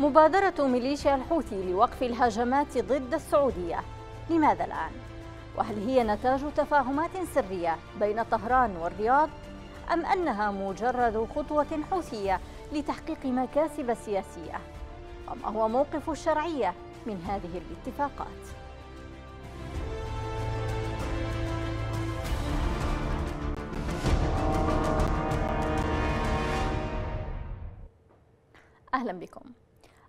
مبادرة ميليشيا الحوثي لوقف الهجمات ضد السعودية لماذا الآن؟ وهل هي نتاج تفاهمات سرية بين طهران والرياض أم أنها مجرد خطوة حوثية لتحقيق مكاسب سياسية؟ وما هو موقف الشرعية من هذه الاتفاقات؟ أهلا بكم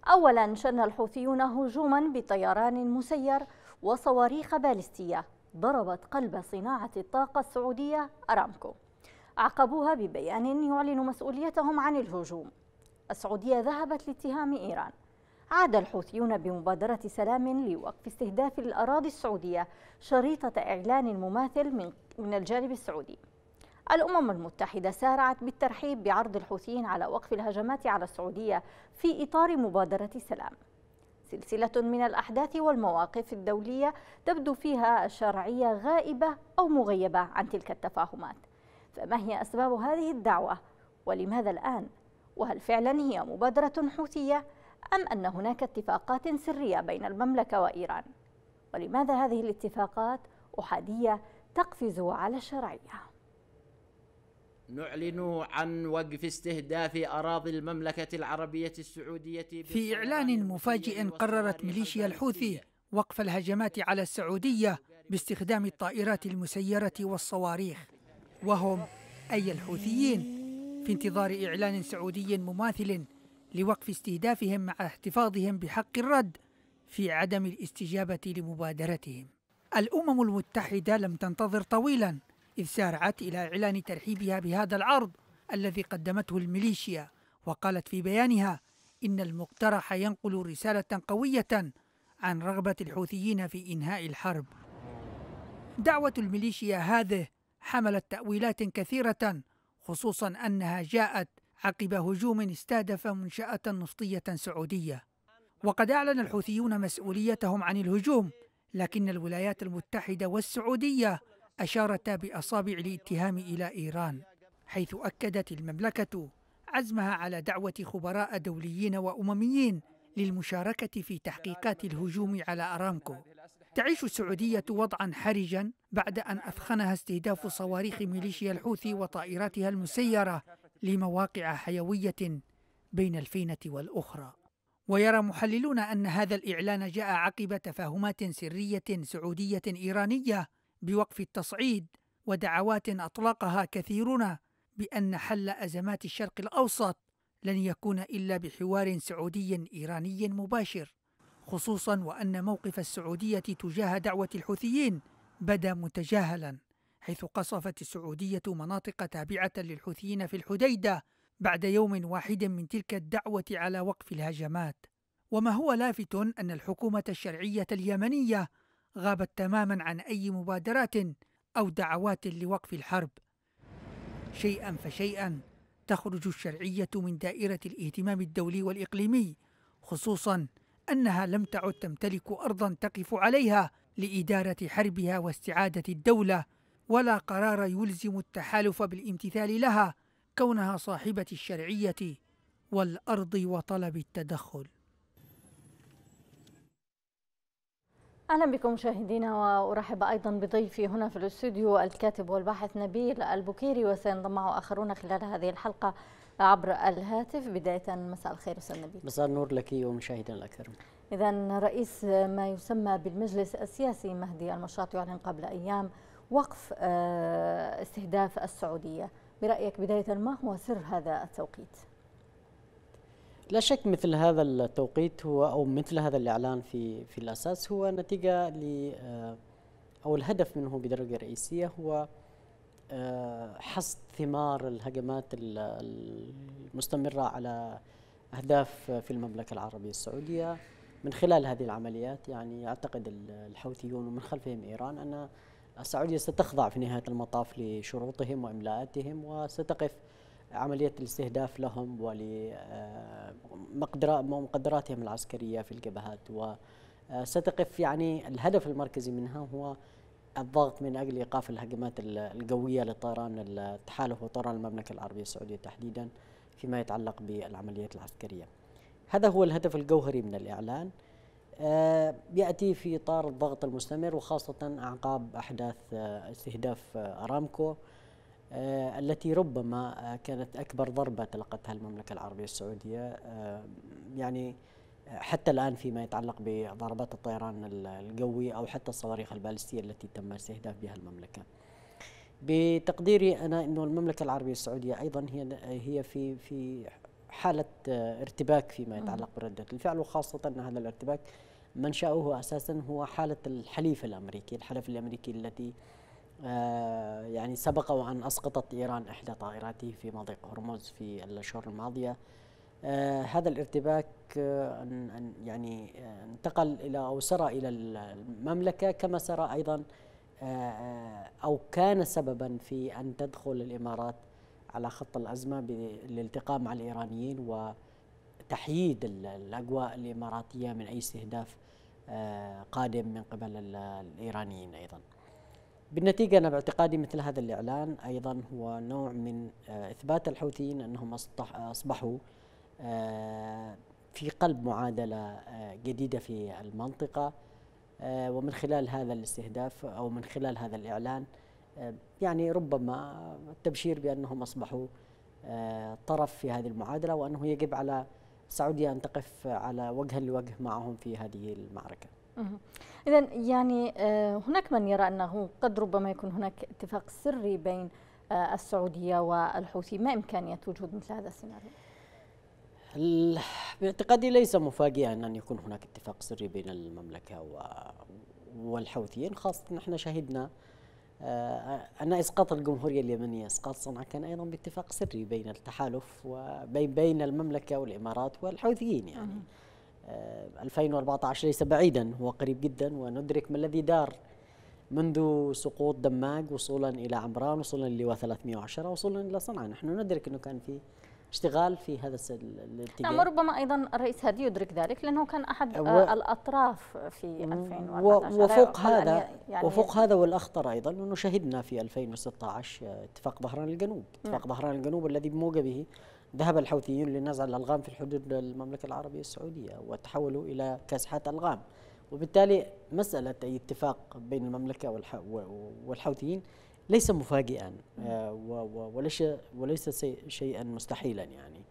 أولا شن الحوثيون هجوما بطيران مسير وصواريخ باليستية ضربت قلب صناعة الطاقة السعودية أرامكو. عقبوها ببيان يعلن مسؤوليتهم عن الهجوم. السعودية ذهبت لاتهام إيران. عاد الحوثيون بمبادرة سلام لوقف استهداف الأراضي السعودية شريطة إعلان مماثل من الجانب السعودي. الأمم المتحدة سارعت بالترحيب بعرض الحوثيين على وقف الهجمات على السعودية في إطار مبادرة سلام سلسلة من الأحداث والمواقف الدولية تبدو فيها الشرعية غائبة أو مغيبة عن تلك التفاهمات فما هي أسباب هذه الدعوة ولماذا الآن؟ وهل فعلا هي مبادرة حوثية أم أن هناك اتفاقات سرية بين المملكة وإيران؟ ولماذا هذه الاتفاقات أحادية تقفز على الشرعية؟ نعلن عن وقف استهداف أراضي المملكة العربية السعودية في إعلان مفاجئ قررت ميليشيا الحوثي وقف الهجمات على السعودية باستخدام الطائرات المسيرة والصواريخ وهم أي الحوثيين في انتظار إعلان سعودي مماثل لوقف استهدافهم مع احتفاظهم بحق الرد في عدم الاستجابة لمبادرتهم. الأمم المتحدة لم تنتظر طويلا إذ سارعت إلى إعلان ترحيبها بهذا العرض الذي قدمته الميليشيا وقالت في بيانها إن المقترح ينقل رسالة قوية عن رغبة الحوثيين في إنهاء الحرب. دعوة الميليشيا هذه حملت تأويلات كثيرة خصوصا أنها جاءت عقب هجوم استهدف منشأة نفطية سعودية. وقد أعلن الحوثيون مسؤوليتهم عن الهجوم لكن الولايات المتحدة والسعودية أشارتا بأصابع الاتهام إلى إيران حيث أكدت المملكة عزمها على دعوة خبراء دوليين وأمميين للمشاركة في تحقيقات الهجوم على أرامكو. تعيش السعودية وضعا حرجا بعد أن أثخنها استهداف صواريخ ميليشيا الحوثي وطائراتها المسيرة لمواقع حيوية بين الفينة والأخرى. ويرى محللون أن هذا الإعلان جاء عقب تفاهمات سرية سعودية إيرانية بوقف التصعيد ودعوات أطلقها كثيرون بأن حل أزمات الشرق الأوسط لن يكون إلا بحوار سعودي إيراني مباشر خصوصا وأن موقف السعودية تجاه دعوة الحوثيين بدا متجاهلا حيث قصفت السعودية مناطق تابعة للحوثيين في الحديدة بعد يوم واحد من تلك الدعوة على وقف الهجمات. وما هو لافت أن الحكومة الشرعية اليمنية غابت تماما عن أي مبادرات أو دعوات لوقف الحرب. شيئا فشيئا تخرج الشرعية من دائرة الاهتمام الدولي والإقليمي خصوصا أنها لم تعد تمتلك ارضا تقف عليها لإدارة حربها واستعادة الدولة ولا قرار يلزم التحالف بالامتثال لها كونها صاحبة الشرعية والأرض وطلب التدخل. أهلا بكم مشاهدينا وأرحب أيضا بضيفي هنا في الاستوديو الكاتب والباحث نبيل البكيري وسينضم معه آخرون خلال هذه الحلقة عبر الهاتف. بداية مساء الخير أستاذ نبيل. مساء النور لك ومشاهدينا الاكرام اذا رئيس ما يسمى بالمجلس السياسي مهدي المشاط يعلن قبل أيام وقف آه، استهداف السعودية. برأيك بداية ما هو سر هذا التوقيت؟ لا شك مثل هذا التوقيت هو أو مثل هذا الإعلان في في الأساس هو نتيجة ل آه، أو الهدف منه بدرجة رئيسية هو آه، حصد ثمار الهجمات المستمرة على أهداف في المملكة العربية السعودية من خلال هذه العمليات. يعني يعتقد الحوثيون ومن خلفهم إيران أن السعودية ستخضع في نهاية المطاف لشروطهم وإملاءاتهم وستقف عملية الاستهداف لهم ولمقدراتهم العسكرية في الجبهات. وستقف يعني الهدف المركزي منها هو الضغط من أجل إيقاف الهجمات القوية لطيران التحالف وطيران المملكة العربية السعودية تحديدا فيما يتعلق بالعمليات العسكرية. هذا هو الهدف الجوهري من الإعلان. آه، يأتي في إطار الضغط المستمر وخاصة أعقاب أحداث آه، استهداف آه، أرامكو. التي ربما كانت أكبر ضربة تلقتها المملكة العربية السعودية يعني حتى الآن فيما يتعلق بضربات الطيران الجوي أو حتى الصواريخ البالستية التي تم استهداف بها المملكة. بتقديري أنا أنه المملكة العربية السعودية أيضا هي هي في في حالة ارتباك فيما يتعلق بردة الفعل وخاصة أن هذا الارتباك منشأه أساسا هو حالة الحليف الأمريكي الحلف الأمريكي التي آه يعني سبق وأن أسقطت إيران إحدى طائراته في مضيق هرمز في الأشهر الماضية. آه هذا الارتباك آه يعني آه انتقل إلى أو سرى إلى المملكة كما سرى أيضا آه، آه، أو كان سببا في أن تدخل الإمارات على خط الأزمة بالالتقاء مع الإيرانيين وتحييد الأجواء الإماراتية من أي استهداف آه، قادم من قبل الإيرانيين أيضا. بالنتيجة أنا باعتقادي مثل هذا الإعلان أيضا هو نوع من إثبات الحوثيين أنهم أصبحوا في قلب معادلة جديدة في المنطقة آه، ومن خلال هذا الاستهداف أو من خلال هذا الإعلان آه، يعني ربما التبشير بأنهم أصبحوا آه، طرف في هذه المعادلة وأنه يجب على السعودية أن تقف على وجها لوجه معهم في هذه المعركة. إذا يعني هناك من يرى أنه قد ربما يكون هناك اتفاق سري بين السعودية والحوثي. ما إمكانية وجود مثل هذا السيناريو؟ باعتقادي ليس مفاجئا أن يكون هناك اتفاق سري بين المملكة والحوثيين خاصة نحن شهدنا آه، أن إسقاط الجمهورية اليمنية إسقاط صنعاء كان أيضا باتفاق سري بين التحالف وبين بين المملكة والإمارات والحوثيين يعني. 2014 آه، ليس بعيدا هو قريب جدا وندرك ما الذي دار منذ سقوط دماج وصولا إلى عمران وصولا للواء 310 وصولا إلى صنعاء. نحن ندرك أنه كان في اشتغال في هذا الاتجاه. نعم وربما أيضا الرئيس هادي يدرك ذلك لأنه كان أحد و... الأطراف في 2014 وفوق هذا يعني وفوق هذا والأخطر أيضا أنه شهدنا في 2016 اتفاق ظهران الجنوب. اتفاق نعم. ظهران الجنوب الذي بموجبه ذهب الحوثيون لنزع الألغام في حدود المملكه العربية السعودية وتحولوا إلى كاسحات ألغام. وبالتالي مسألة أي اتفاق بين المملكة والحوثيين ليس مفاجئا آه، وليس وليس شيئا مستحيلا يعني.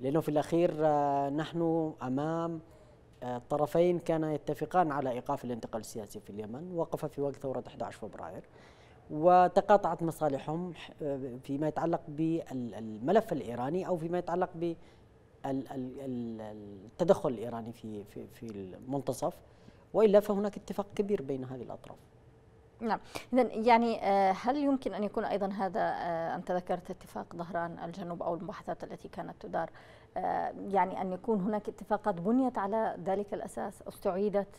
لأنه في الأخير آه، نحن أمام آه، طرفين كانا يتفقان على إيقاف الانتقال السياسي في اليمن. وقف في وقت ثورة 11 فبراير. وتقاطعت مصالحهم فيما يتعلق بالملف الإيراني أو فيما يتعلق بالتدخل الإيراني في في في المنتصف وإلا فهناك اتفاق كبير بين هذه الأطراف. نعم. اذا يعني آه، هل يمكن أن يكون أيضا هذا آه، أنت ذكرت اتفاق ظهران الجنوب أو المباحثات التي كانت تدار آه، يعني أن يكون هناك اتفاقات بنيت على ذلك الأساس استعيدت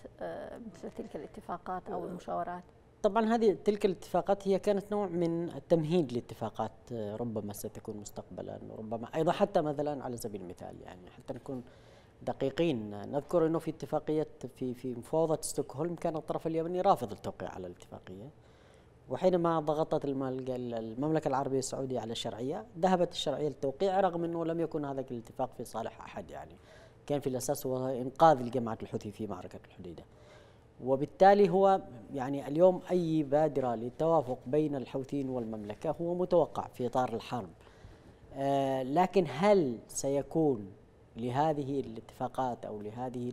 مثل تلك الاتفاقات أو المشاورات؟ طبعا هذه تلك الاتفاقات هي كانت نوع من التمهيد لاتفاقات ربما ستكون مستقبلا ربما أيضا حتى مثلا على سبيل المثال يعني حتى نكون دقيقين. نذكر إنه في اتفاقية في في مفاوضة ستوكهولم كان الطرف اليمني رافض التوقيع على الاتفاقية وحينما ضغطت المملكة العربية السعودية على الشرعية ذهبت الشرعية للتوقيع رغم إنه لم يكن هذا الاتفاق في صالح أحد يعني. كان في الأساس هو إنقاذ الجماعة الحوثي في معركة الحديدة. وبالتالي هو يعني اليوم أي بادرة للتوافق بين الحوثيين والمملكة هو متوقع في إطار الحرب. آه لكن هل سيكون لهذه الاتفاقات أو لهذه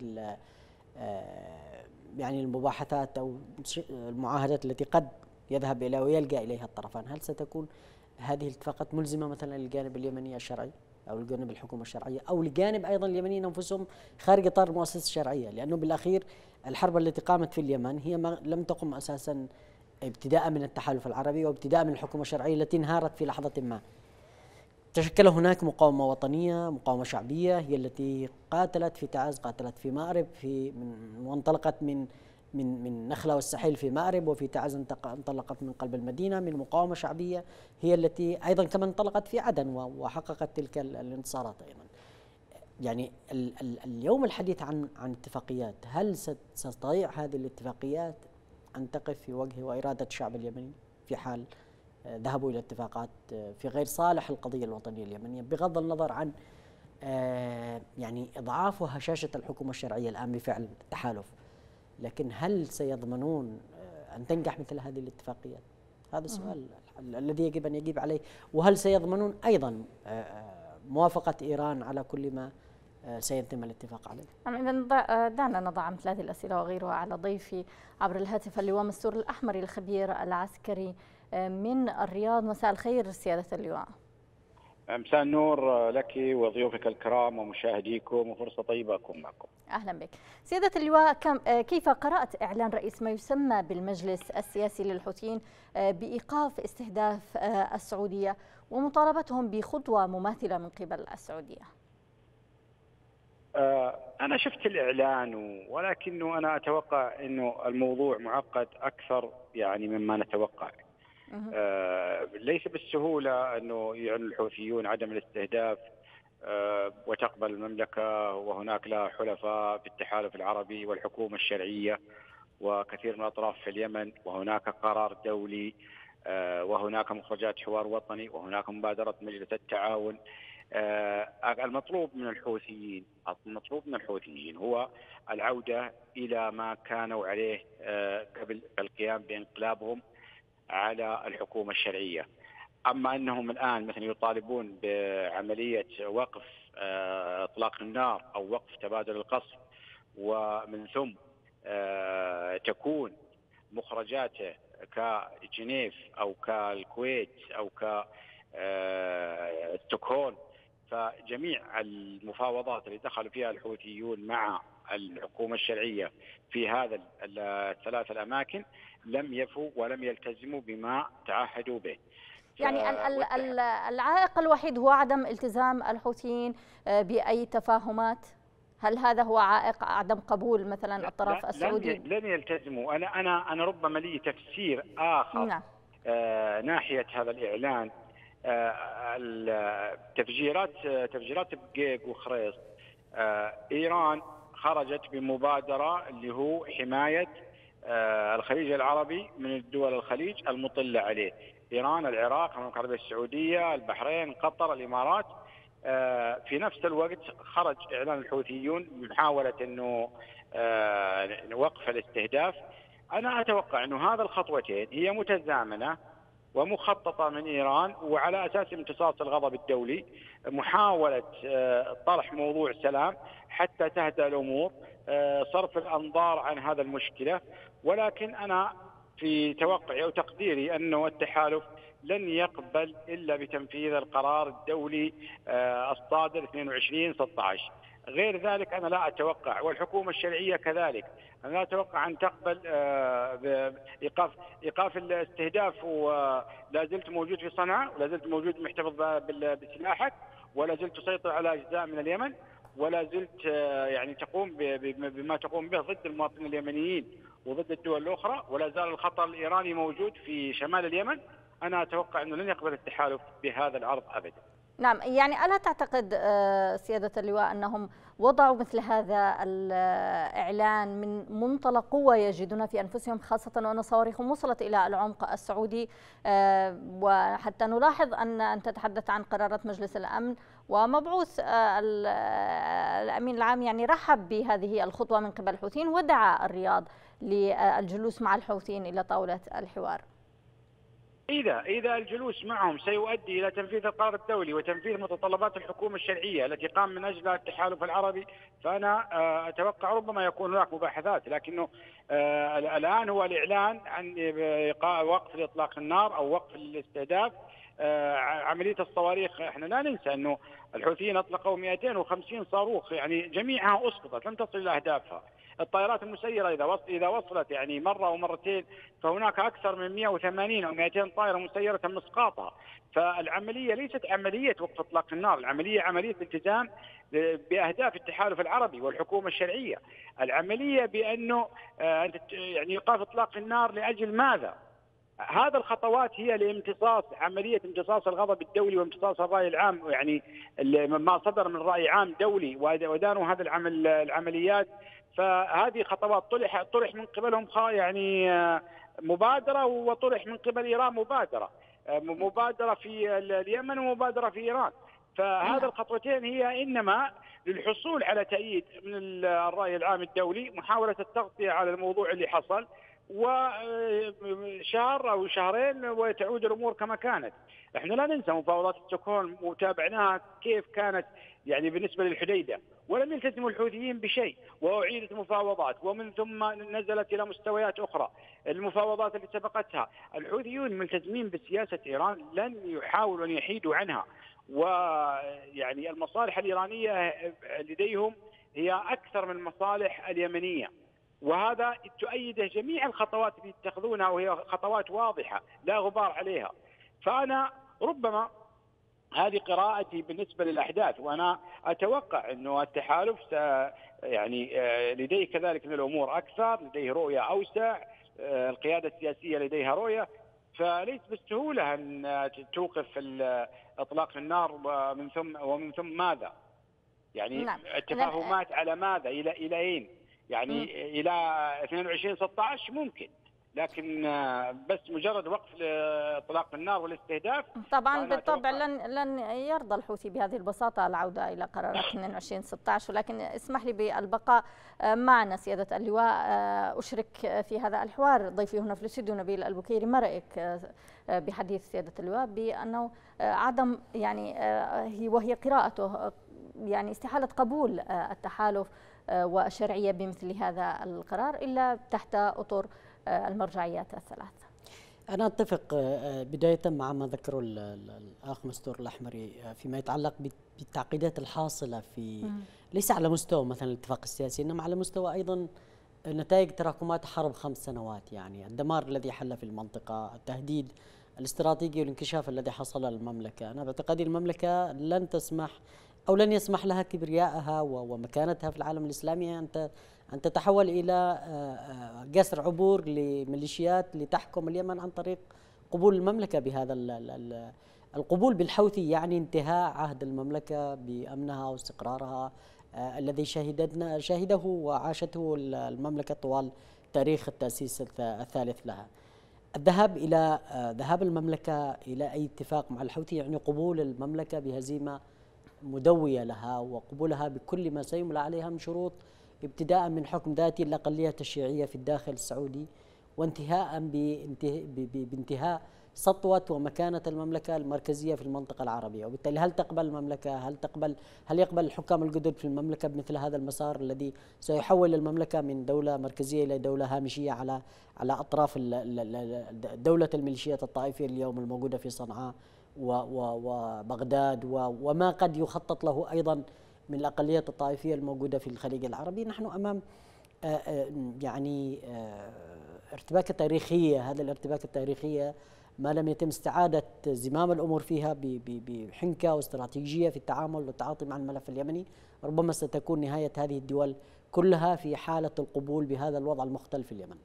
آه، يعني المباحثات أو المعاهدات التي قد يذهب إلى ويلجأ إليها الطرفان، هل ستكون هذه الاتفاقات ملزمة مثلا للجانب اليمني الشرعي؟ أو لجانب الحكومة الشرعية أو لجانب أيضا اليمنيين أنفسهم خارج إطار المؤسسة الشرعية، لأنه بالأخير الحرب التي قامت في اليمن هي ما لم تقم أساسا ابتداء من التحالف العربي وابتداء من الحكومة الشرعية التي انهارت في لحظة ما. تشكل هناك مقاومة وطنية مقاومة شعبية هي التي قاتلت في تعز قاتلت في مأرب في من وانطلقت من من من نخلة والسحيل في مأرب وفي تعز انطلقت من قلب المدينة من مقاومة شعبية هي التي أيضا كما انطلقت في عدن وحققت تلك الانتصارات أيضا. يعني ال ال اليوم الحديث عن عن اتفاقيات هل ستستطيع هذه الاتفاقيات أن تقف في وجه وإرادة الشعب اليمني في حال ذهبوا إلى اتفاقات في غير صالح القضية الوطنية اليمنية؟ بغض النظر عن آه، يعني إضعاف وهشاشة الحكومة الشرعية الآن بفعل التحالف. لكن هل سيضمنون آه، أن تنجح مثل هذه الاتفاقيات؟ هذا السؤال الذي يجب أن يجيب عليه. وهل سيضمنون أيضا موافقة إيران على كل ما سيتم الاتفاق عليه؟ إذا دعنا نضع مثل هذه الأسئلة وغيرها على ضيفي عبر الهاتف اللواء مستور الأحمر الخبير العسكري من الرياض. مساء الخير سيادة اللواء. مساء النور لك وضيوفك الكرام ومشاهديكم وفرصة طيبة أكون معكم. أهلا بك. سيادة اللواء كيف قرأت إعلان رئيس ما يسمى بالمجلس السياسي للحوثيين بإيقاف استهداف السعودية ومطالبتهم بخطوة مماثلة من قبل السعودية؟ أنا شفت الإعلان ولكنه أنا أتوقع أنه الموضوع معقد أكثر يعني مما نتوقع. آه ليس بالسهولة أنه يعلن الحوثيون عدم الاستهداف آه وتقبل المملكة وهناك لها حلفاء في التحالف العربي والحكومة الشرعية وكثير من الأطراف في اليمن وهناك قرار دولي آه وهناك مخرجات حوار وطني وهناك مبادرة مجلس التعاون. المطلوب من الحوثيين المطلوب من الحوثيين هو العودة إلى ما كانوا عليه قبل القيام بانقلابهم على الحكومة الشرعية. أما أنهم الآن مثلا يطالبون بعملية وقف آه، إطلاق النار أو وقف تبادل القصف ومن ثم آه، تكون مخرجاته كجنيف أو كالكويت أو ك آه، فجميع المفاوضات اللي دخلوا فيها الحوثيون مع الحكومة الشرعية في هذا الثلاث الأماكن لم يفوا ولم يلتزموا بما تعهدوا به يعني العائق الوحيد هو عدم التزام الحوثيين آه، بأي تفاهمات هل هذا هو عائق عدم قبول مثلا الطرف لا السعودي؟ لن يلتزموا أنا أنا أنا ربما لي تفسير آخر نعم. آه ناحية هذا الإعلان آه تفجيرات تفجيرات بقيق وخريص آه إيران خرجت بمبادرة اللي هو حماية آه، الخليج العربي من الدول الخليج المطلة عليه. إيران العراق المملكة العربية السعودية البحرين قطر الإمارات. آه، في نفس الوقت خرج إعلان الحوثيون بمحاولة إنه آه، وقف الاستهداف. أنا أتوقع إنه هذه الخطوتين هي متزامنة ومخططة من إيران وعلى أساس امتصاص الغضب الدولي محاولة طرح موضوع سلام حتى تهدأ الأمور صرف الأنظار عن هذا المشكلة. ولكن أنا في توقعي أو تقديري أنه التحالف لن يقبل إلا بتنفيذ القرار الدولي آه، الصادر 22 16 غير ذلك أنا لا أتوقع والحكومة الشرعية كذلك أنا لا أتوقع أن تقبل آه، إيقاف إيقاف الاستهداف ولا زلت موجود في صنعاء ولا زلت موجود محتفظ بسلاحك ولا زلت تسيطر على أجزاء من اليمن ولا زلت آه، يعني تقوم بما تقوم به ضد المواطنين اليمنيين وضد الدول الأخرى ولا زال الخطر الإيراني موجود في شمال اليمن أنا أتوقع أنه لن يقبل التحالف بهذا العرض ابدا. نعم يعني ألا تعتقد آه، سيادة اللواء أنهم وضعوا مثل هذا الإعلان من منطلق قوة يجدون في أنفسهم خاصة وأن صواريخهم وصلت إلى العمق السعودي آه، وحتى نلاحظ أن انت تتحدث عن قرارات مجلس الأمن ومبعوث آه، الأمين العام يعني رحب بهذه الخطوة من قبل الحوثيين ودعا الرياض للجلوس مع الحوثيين إلى طاولة الحوار. إذا إذا الجلوس معهم سيؤدي إلى تنفيذ القرار الدولي وتنفيذ متطلبات الحكومة الشرعية التي قام من أجلها التحالف العربي فأنا آه، أتوقع ربما يكون هناك مباحثات لكنه آه، الآن هو الإعلان عن وقف إطلاق النار أو وقف الاستهداف آه، عملية الصواريخ إحنا لا ننسى أنه الحوثيين أطلقوا 250 صاروخ يعني جميعها أسقطت لم تصل إلى أهدافها. الطائرات المسيرة إذا إذا وصلت يعني مرة أو مرتين فهناك أكثر من 180 أو 200 طائرة مسيرة تم اسقاطها فالعملية ليست عملية وقف إطلاق النار العملية عملية التزام بأهداف التحالف العربي والحكومة الشرعية. العملية بأنه آه، يعني إيقاف إطلاق النار لأجل ماذا؟ هذا الخطوات هي لامتصاص عملية امتصاص الغضب الدولي وامتصاص الرأي العام يعني ما صدر من رأي عام دولي ودانوا هذا العمل العمليات. فهذه خطوات طرح طرح من قبلهم يعني آه، مبادرة وطرح من قبل إيران مبادرة. آه، مبادرة في اليمن ومبادرة في إيران. فهذا الخطوتين هي إنما للحصول على تأييد من الرأي العام الدولي محاولة التغطية على الموضوع اللي حصل. وشهر أو شهرين وتعود الأمور كما كانت. إحنا لا ننسى مفاوضات ستوكهولم وتابعناها كيف كانت يعني بالنسبة للحديدة. ولم يلتزموا الحوثيين بشيء وأعيدت مفاوضات ومن ثم نزلت إلى مستويات أخرى. المفاوضات اللي سبقتها الحوثيون ملتزمين بسياسة إيران لن يحاولوا أن يحيدوا عنها. ويعني المصالح الإيرانية لديهم هي أكثر من المصالح اليمنية. وهذا تؤيده جميع الخطوات اللي يتخذونها وهي خطوات واضحة لا غبار عليها فأنا ربما هذه قراءتي بالنسبة للأحداث وأنا أتوقع إنه التحالف يعني آه، لديه كذلك من الأمور أكثر، لديه رؤية أوسع، آه، القيادة السياسية لديها رؤية فليس بالسهولة أن توقف إطلاق النار ومن ثم ومن ثم ماذا؟ يعني نعم. التفاهمات على ماذا؟ إلى إلى أين؟ يعني م. إلى 22 16 ممكن. لكن آه، بس مجرد وقف اطلاق النار والاستهداف طبعا بالطبع لن لن يرضى الحوثي بهذه البساطة العودة إلى قرارات 22 16 ولكن اسمح لي بالبقاء آه، معنا سيادة اللواء آه، أشرك في هذا الحوار. ضيفي هنا في الاستوديو نبيل البكيري ما رأيك بحديث سيادة اللواء بأنه عدم يعني هي وهي قراءته يعني استحالة قبول التحالف والشرعيه بمثل هذا القرار إلا تحت أطر المرجعيات الثلاث. أنا أتفق آه، بداية مع ما ذكره الأخ مستور الأحمري آه، فيما يتعلق بالتعقيدات الحاصلة في ليس على مستوى مثلا الاتفاق السياسي إنما على مستوى أيضا نتائج تراكمات حرب خمس سنوات. يعني الدمار الذي حل في المنطقة التهديد الاستراتيجي والانكشاف الذي حصل للمملكة أنا باعتقادي المملكة لن تسمح أو لن يسمح لها كبريائها ومكانتها في العالم الإسلامي أن أن تتحول إلى آه، آه، جسر عبور لميليشيات لتحكم اليمن عن طريق قبول المملكة بهذا القبول بالحوثي يعني انتهاء عهد المملكة بأمنها واستقرارها آه، الذي شهدنا شهده وعاشته المملكة طوال تاريخ التأسيس الثالث لها. الذهاب إلى ذهاب المملكة إلى أي اتفاق مع الحوثي يعني قبول المملكة بهزيمة مدوية لها وقبولها بكل ما سيملى عليها من شروط ابتداء من حكم ذاتي الأقلية الشيعية في الداخل السعودي وانتهاء بانتهاء سطوة ومكانة المملكة المركزية في المنطقة العربية. وبالتالي هل تقبل المملكة هل تقبل هل يقبل الحكام الجدد في المملكة بمثل هذا المسار الذي سيحول المملكة من دولة مركزية إلى دولة هامشية على على أطراف دولة الميليشيات الطائفية اليوم الموجودة في صنعاء؟ وبغداد وما قد يخطط له أيضا من الأقليات الطائفية الموجودة في الخليج العربي. نحن أمام آه، آه، يعني آه، ارتباكة تاريخية. هذه الارتباكة التاريخية ما لم يتم استعادة زمام الأمور فيها بحنكة واستراتيجية في التعامل والتعاطي مع الملف اليمني. ربما ستكون نهاية هذه الدول كلها في حالة القبول بهذا الوضع المختلف في اليمن.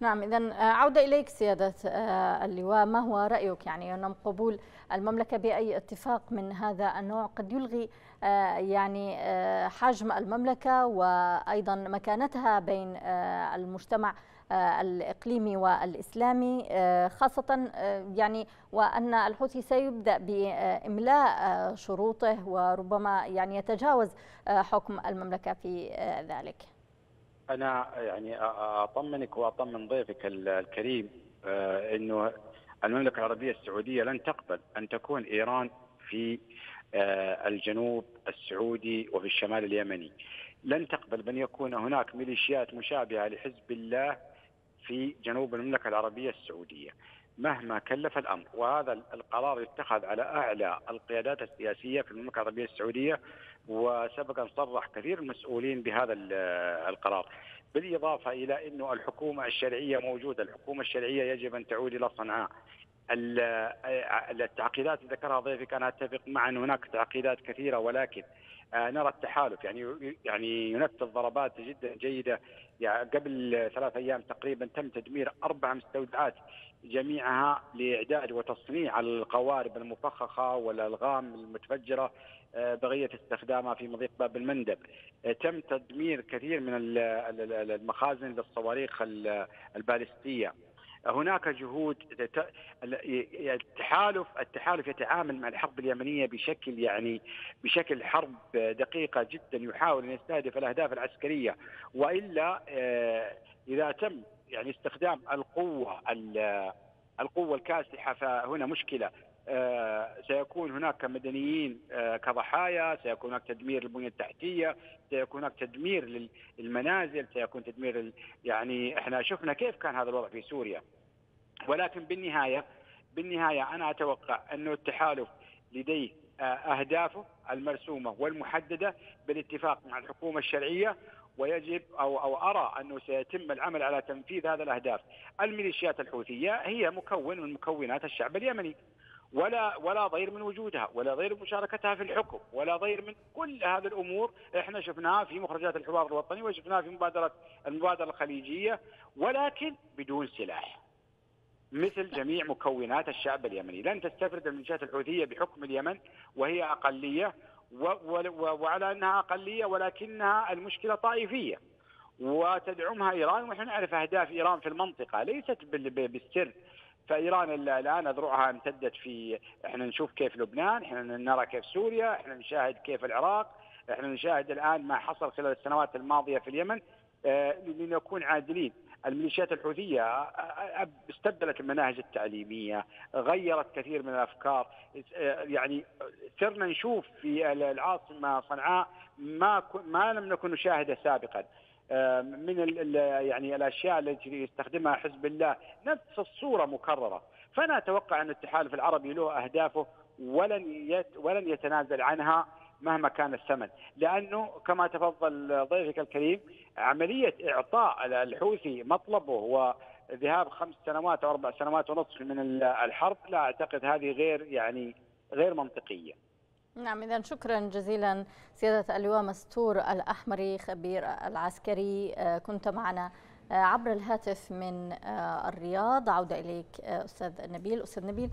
نعم إذا عودة إليك سيادة اللواء. ما هو رأيك يعني أن قبول المملكة بأي اتفاق من هذا النوع؟ قد يلغي آه، يعني آه، حجم المملكة وأيضا مكانتها بين آه، المجتمع الإقليمي والإسلامي خاصة يعني وأن الحوثي سيبدأ بإملاء شروطه وربما يعني يتجاوز حكم المملكة في ذلك. أنا يعني أطمنك وأطمن ضيفك الكريم أنه المملكة العربية السعودية لن تقبل أن تكون إيران في آه، الجنوب السعودي وفي الشمال اليمني. لن تقبل بأن يكون هناك ميليشيات مشابهة لحزب الله في جنوب المملكة العربية السعودية. مهما كلف الأمر وهذا القرار يتخذ على أعلى القيادات السياسية في المملكة العربية السعودية وسبق صرح كثير المسؤولين بهذا القرار. بالإضافة إلى أنه الحكومة الشرعية موجودة الحكومة الشرعية يجب أن تعود إلى صنعاء. التعقيدات اللي ذكرها ضيفك أنا أتفق مع أن هناك تعقيدات كثيرة ولكن آه، نرى التحالف يعني يعني ينفذ ضربات جدا جيدة يعني قبل ثلاث أيام تقريبا تم تدمير أربع مستودعات جميعها لإعداد وتصنيع القوارب المفخخة والألغام المتفجرة آه، بغية استخدامها في مضيق باب المندب. آه، تم تدمير كثير من المخازن للصواريخ البالستية. هناك جهود التحالف التحالف يتعامل مع الحرب اليمنية بشكل يعني بشكل حرب دقيقة جدا يحاول أن يستهدف الأهداف العسكرية وإلا آه، إذا تم يعني استخدام القوة القوة الكاسحة فهنا مشكلة. سيكون هناك مدنيين آه، كضحايا سيكون هناك تدمير للبنية التحتية سيكون هناك تدمير للمنازل سيكون تدمير يعني إحنا شفنا كيف كان هذا الوضع في سوريا ولكن بالنهاية بالنهاية أنا أتوقع أنه التحالف لديه آه، أهدافه المرسومة والمحددة بالاتفاق مع الحكومة الشرعية ويجب أو أو أرى أنه سيتم العمل على تنفيذ هذه الأهداف. الميليشيات الحوثية هي مكون من مكونات الشعب اليمني. ولا ولا ضير من وجودها ولا ضير من مشاركتها في الحكم ولا ضير من كل هذه الأمور إحنا شفناها في مخرجات الحوار الوطني وشفناها في مبادره المبادرة الخليجية ولكن بدون سلاح. مثل جميع مكونات الشعب اليمني. لن تستفرد الميليشيات الحوثية بحكم اليمن وهي أقلية وعلى أنها أقلية ولكنها المشكلة طائفية. وتدعمها إيران ونحن نعرف أهداف إيران في المنطقة. ليست بالسر. فإيران الآن أذرعها امتدت في إحنا نشوف كيف لبنان، إحنا نرى كيف سوريا، إحنا نشاهد كيف العراق، إحنا نشاهد الآن ما حصل خلال السنوات الماضية في اليمن آه، لنكون عادلين، الميليشيات الحوثية آه، آه، استبدلت المناهج التعليمية، غيرت كثير من الأفكار، يعني صرنا نشوف في العاصمة صنعاء ما ما لم نكن نشاهده سابقا. من يعني الأشياء التي يستخدمها حزب الله نفس الصورة مكررة. فأنا أتوقع أن التحالف العربي له أهدافه ولن ولن يتنازل عنها مهما كان الثمن. لأنه كما تفضل ضيفك الكريم عملية إعطاء الحوثي مطلبه وذهاب خمس سنوات أو أربع سنوات ونصف من الحرب لا أعتقد هذه غير يعني غير منطقية. نعم إذا شكرا جزيلا سيادة اللواء مستور الأحمري خبير العسكري. آه، كنت معنا آه، عبر الهاتف من آه، الرياض. عودة إليك أستاذ نبيل. أستاذ نبيل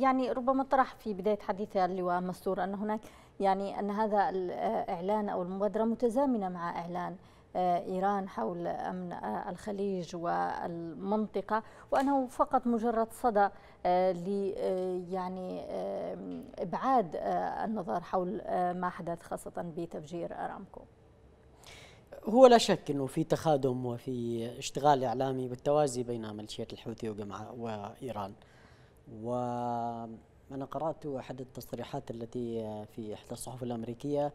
يعني ربما طرح في بداية حديث اللواء مستور أن هناك يعني أن هذا الإعلان أو المبادرة متزامنة مع إعلان إيران حول أمن الخليج والمنطقة وأنه فقط مجرد صدى آه، ل آه، يعني آه، إبعاد النظر حول ما حدث خاصة بتفجير أرامكو هو لا شك إنه في تخادم وفي اشتغال إعلامي بالتوازي بين ميليشيات الحوثي وجماعه وإيران. وأنا قرأت أحد التصريحات التي في إحدى الصحف الأمريكية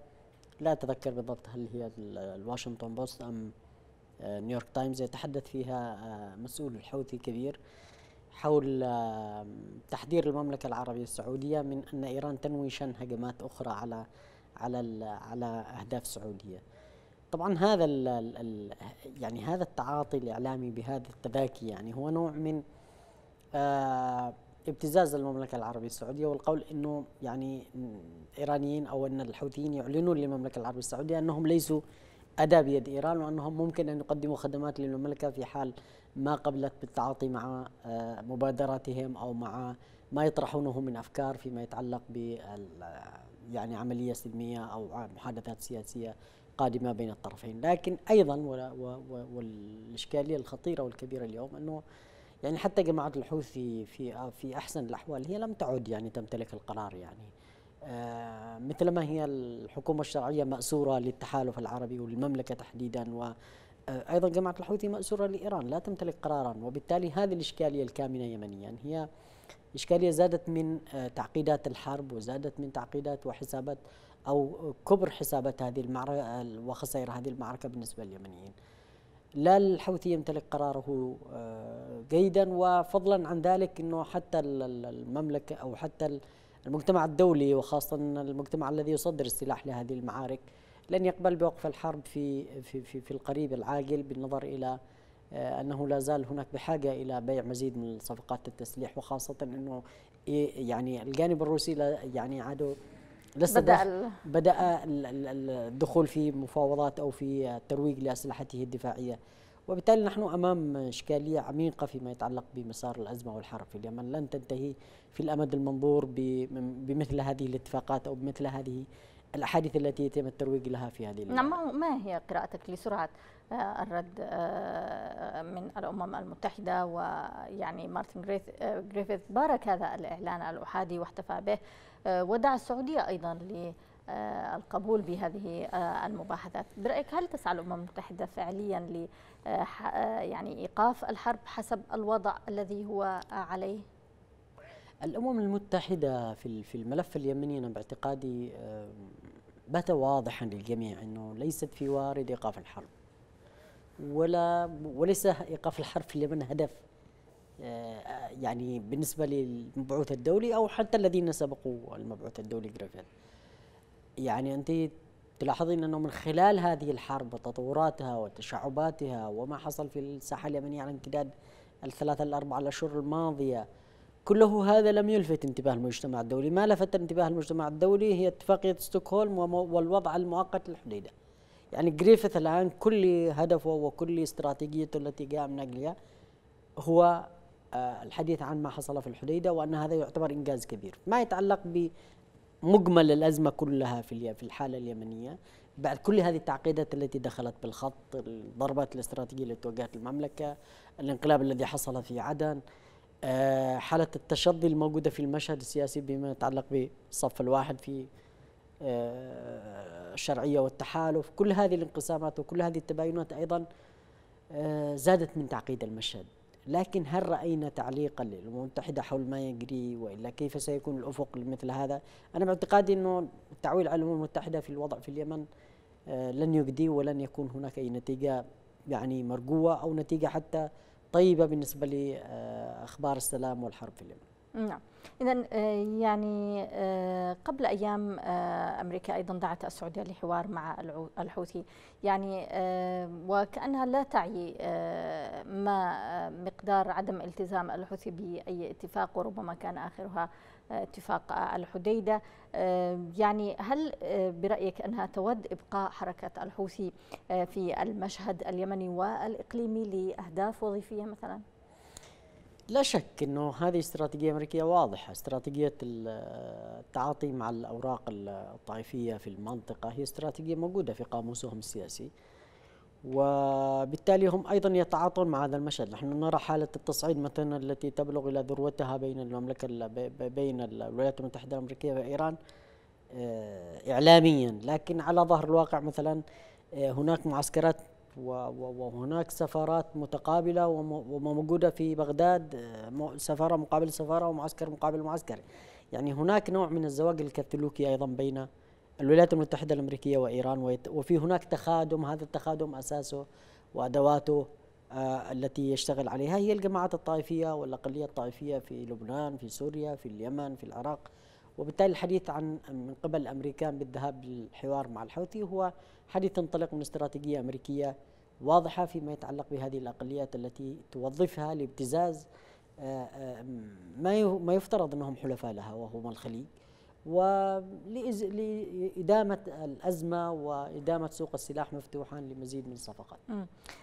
لا أتذكر بالضبط هل هي الواشنطن بوست أم آه، نيويورك تايمز يتحدث فيها آه، مسؤول الحوثي كبير حول تحذير المملكة العربية السعودية من أن إيران تنوي شن هجمات أخرى على على على أهداف سعودية. طبعا هذا ال ال يعني هذا التعاطي الإعلامي بهذا التذاكي يعني هو نوع من آه ابتزاز المملكة العربية السعودية والقول إنه يعني إيرانيين أو إن الحوثيين يعلنون للمملكة العربية السعودية أنهم ليسوا أداة بيد إيران وأنهم ممكن أن يقدموا خدمات للمملكة في حال ما قبلت بالتعاطي مع آه، مبادراتهم أو مع ما يطرحونه من أفكار فيما يتعلق ب يعني عملية سلمية أو محادثات سياسية قادمة بين الطرفين، لكن أيضا والإشكالية الخطيرة والكبيرة اليوم أنه يعني حتى جماعة الحوثي في في أحسن الأحوال هي لم تعد يعني تمتلك القرار يعني. آه مثل ما هي الحكومة الشرعية مأسورة للتحالف العربي والمملكة تحديدا و آه، أيضا جماعة الحوثي مأسورة لإيران لا تمتلك قرارا. وبالتالي هذه الإشكالية الكامنة يمنيا. هي إشكالية زادت من آه، تعقيدات الحرب وزادت من تعقيدات وحسابات أو كبر حسابات هذه المعركة وخسائر هذه المعركة بالنسبة لليمنيين. لا الحوثي يمتلك قراره آه، جيدا وفضلا عن ذلك إنه حتى المملكة أو حتى المجتمع الدولي وخاصة المجتمع الذي يصدر السلاح لهذه المعارك لن يقبل بوقف الحرب في في في, في القريب العاجل بالنظر إلى آه، أنه لا زال هناك بحاجة إلى بيع مزيد من صفقات التسليح وخاصة إنه يعني الجانب الروسي يعني عادوا لسه بدأ بدأ الدخول في مفاوضات أو في الترويج لأسلحته الدفاعية. وبالتالي نحن أمام إشكالية عميقة فيما يتعلق بمسار الأزمة والحرب في اليمن. لن تنتهي في الأمد المنظور بمثل هذه الاتفاقات أو بمثل هذه الأحاديث التي يتم الترويج لها في هذه نعم ما هي قراءتك لسرعة آه، الرد آه، من الأمم المتحدة ويعني مارتن جريفيث؟ بارك هذا الإعلان الأحادي واحتفى به. ودعا السعودية أيضا القبول بهذه المباحثات. برأيك هل تسعى الأمم المتحدة فعليا ل يعني إيقاف الحرب حسب الوضع الذي هو عليه؟ الأمم المتحدة في الملف اليمني أنا باعتقادي بات واضحا للجميع أنه ليست في وارد إيقاف الحرب ولا وليس إيقاف الحرب في اليمن هدف. آه، يعني بالنسبة للمبعوث الدولي أو حتى الذين سبقوا المبعوث الدولي جريفيث يعني أنت تلاحظين أنه من خلال هذه الحرب وتطوراتها وتشعباتها وما حصل في الساحة اليمنية على امتداد الثلاثة الأربعة الأشهر الماضية كله هذا لم يلفت انتباه المجتمع الدولي. ما لفت انتباه المجتمع الدولي هي اتفاقية ستوكهولم والوضع المؤقت للحديدة. يعني جريفيث الآن كل هدفه وكل استراتيجيته التي قام نقلها هو آه، الحديث عن ما حصل في الحديدة وأن هذا يعتبر إنجاز كبير. ما يتعلق بمجمل الأزمة كلها في في الحالة اليمنية بعد كل هذه التعقيدات التي دخلت بالخط الضربات الاستراتيجية التي توجهت المملكة الانقلاب الذي حصل في عدن آه، حالة التشظي الموجودة في المشهد السياسي بما يتعلق بالصف الواحد في آه، الشرعية والتحالف. كل هذه الانقسامات وكل هذه التباينات أيضا آه، زادت من تعقيد المشهد. لكن هل رأينا تعليقا للأمم المتحدة حول ما يجري وإلا كيف سيكون الأفق لمثل هذا؟ أنا باعتقادي أنه التعويل على الأمم المتحدة في الوضع في اليمن لن يجدي ولن يكون هناك أي نتيجة يعني مرجوة أو نتيجة حتى طيبة بالنسبة لأخبار السلام والحرب في اليمن. نعم. إذا آه، يعني آه، قبل أيام آه، أمريكا أيضا دعت السعودية لحوار مع الحوثي. يعني وكأنها لا تعي ما مقدار عدم التزام الحوثي بأي اتفاق وربما كان آخرها اتفاق الحديدة. يعني هل برأيك أنها تود إبقاء حركة الحوثي في المشهد اليمني والإقليمي لأهداف وظيفية مثلاً؟ لا شك إنه هذه استراتيجية أمريكية واضحة، استراتيجية التعاطي مع الأوراق الطائفية في المنطقة هي استراتيجية موجودة في قاموسهم السياسي. وبالتالي هم أيضا يتعاطون مع هذا المشهد، نحن نرى حالة التصعيد مثلا التي تبلغ إلى ذروتها بين المملكة بين الولايات المتحدة الأمريكية وإيران آه، اعلاميا، لكن على ظهر الواقع مثلا آه، هناك معسكرات وهناك سفارات متقابلة وموجودة في بغداد آه، سفارة مقابل سفارة ومعسكر مقابل معسكر. يعني هناك نوع من الزواج الكاثوليكي أيضا بين الولايات المتحدة الأمريكية وإيران وفي هناك تخادم هذا التخادم أساسه وأدواته آه التي يشتغل عليها هي الجماعات الطائفية والأقلية الطائفية في لبنان في سوريا في اليمن في العراق. وبالتالي الحديث عن من قبل الامريكان بالذهاب للحوار مع الحوثي هو حديث ينطلق من استراتيجية أمريكية واضحة فيما يتعلق بهذه الأقليات التي توظفها لابتزاز آه، آه، ما ما يفترض أنهم حلفاء لها وهم الخليج. ولإدامة الأزمة وإدامة سوق السلاح مفتوحا لمزيد من الصفقات.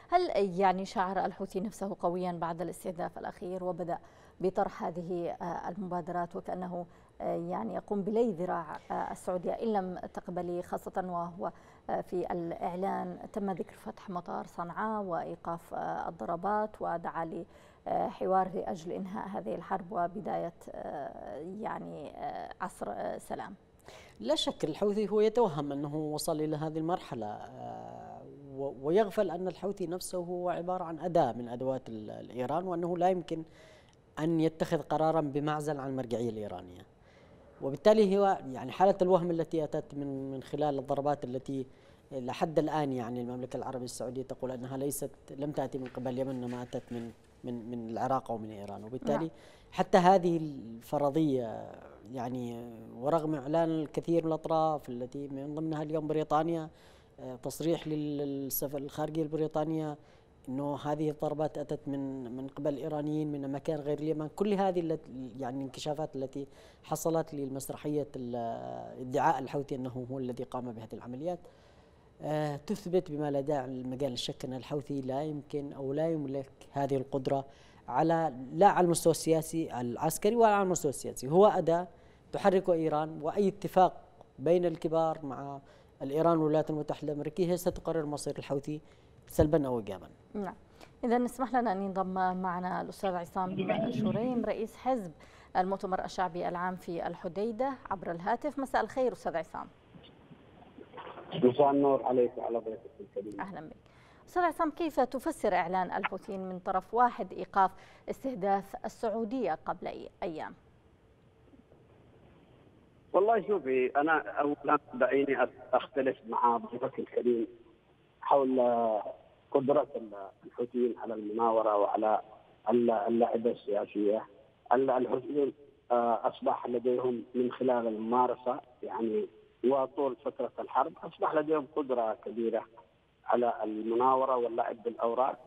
هل يعني شعر الحوثي نفسه قويا بعد الاستهداف الأخير وبدأ بطرح هذه آه، المبادرات وكأنه يعني يقوم بلي ذراع السعودية إن لم تقبلي خاصة وهو في الإعلان. تم ذكر فتح مطار صنعاء وإيقاف الضربات ودعا لحوار لأجل إنهاء هذه الحرب وبداية يعني عصر سلام. لا شك الحوثي هو يتوهم أنه وصل إلى هذه المرحلة ويغفل أن الحوثي نفسه هو عبارة عن أداة من أدوات الإيران وأنه لا يمكن أن يتخذ قرارا بمعزل عن المرجعية الإيرانية. وبالتالي هو يعني حالة الوهم التي أتت من من خلال الضربات التي لحد الآن يعني المملكة العربية السعودية تقول أنها ليست لم تأتي من قبل اليمن إنما أتت من من من العراق أو من إيران وبالتالي نعم. حتى هذه الفرضية يعني ورغم إعلان الكثير من الأطراف التي من ضمنها اليوم بريطانيا آه، تصريح للسفر الخارجية البريطانية إنه هذه الضربات أتت من من قبل الايرانيين من مكان غير اليمن، كل هذه يعني الانكشافات التي حصلت للمسرحية ادعاء الحوثي أنه هو الذي قام بهذه العمليات آه تثبت بما لا داعي للمجال الشك أن الحوثي لا يمكن أو لا يملك هذه القدرة على لا على المستوى السياسي العسكري ولا على المستوى السياسي، هو أداة تحرك إيران وأي اتفاق بين الكبار مع الإيران والولايات المتحدة الأمريكية هي ستقرر مصير الحوثي سلبا أو إيجابا. نعم. إذا نسمح لنا أن ينضم معنا الأستاذ عصام شريم رئيس حزب المؤتمر الشعبي العام في الحديدة عبر الهاتف. مساء الخير أستاذ عصام. مساء النور عليك وعلى ضيفك الكريم. أهلا بك. أستاذ عصام كيف تفسر إعلان الحوثيين من طرف واحد إيقاف استهداف السعودية قبل أيام؟ والله شوفي أنا أولا دعيني أختلف مع ضيفك الكريم حول قدرة الحوثيين على المناورة وعلى اللعبة السياسية الحوثيين آه، أصبح لديهم من خلال الممارسة يعني وطول فترة الحرب أصبح لديهم قدرة كبيرة على المناورة واللعب بالأوراق.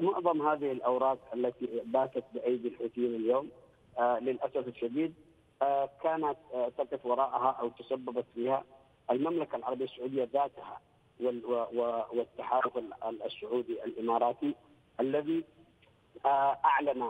معظم هذه الأوراق التي باتت بأيدي الحوثيين اليوم آه للأسف الشديد آه كانت تقف وراءها أو تسببت فيها المملكة العربية السعودية ذاتها. والتحالف السعودي الإماراتي الذي آه أعلن